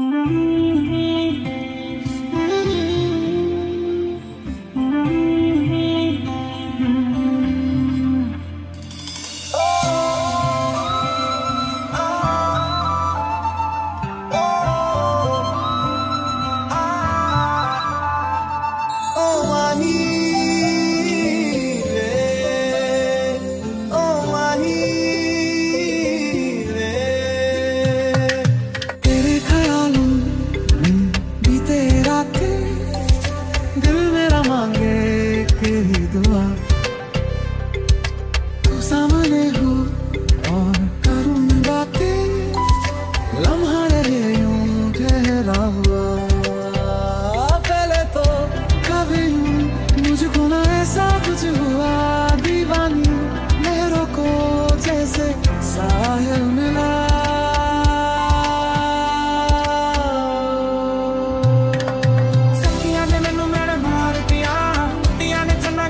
Mm-hmm. सखिया ने मैनू मेरे मार दिया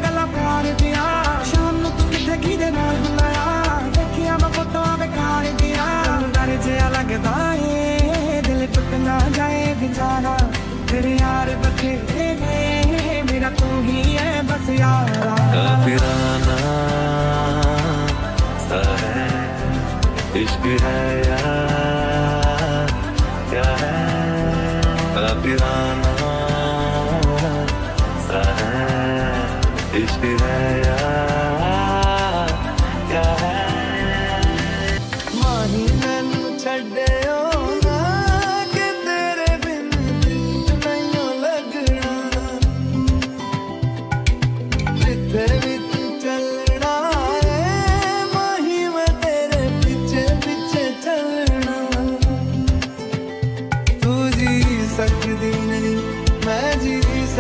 गला प्यार दिया शाम तू किथे की दे नाल बुलाया देखिया दिल टूट जाए बेचारा तेरे यार बखेरे मेरा तू ही है बस यारा काफिराना इश्क है यार क्या है बड़ा पुराना सा है इश्क है यार क्या है माही मैनू छड़े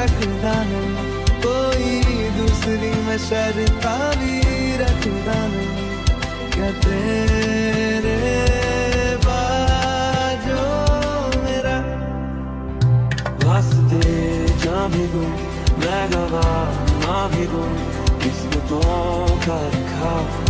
सकता नहीं कोई दूसरी मैं शरता भी रखता नहीं क्या तेरे बाजो मेरा वास्ते जा भी दो, मैं गवा ना भी दो, किस्मतों का लिखा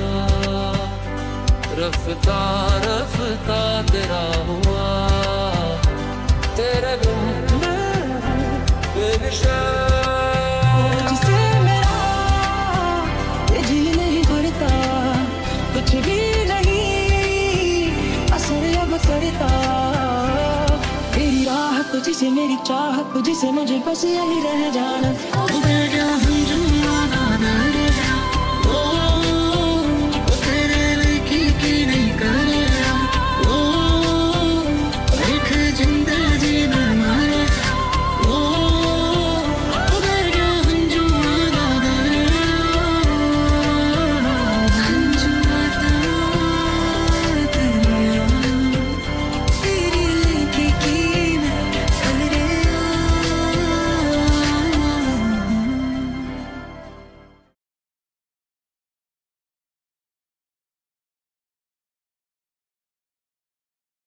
रफ्ता रफ्ता तेरा हुआ। तेरे गुम में मेरा जी नहीं करता, कुछ भी नहीं, असर अब करता। तेरी राह तुझसे मेरी चाह, तुझसे मुझे बस यही रह जाना।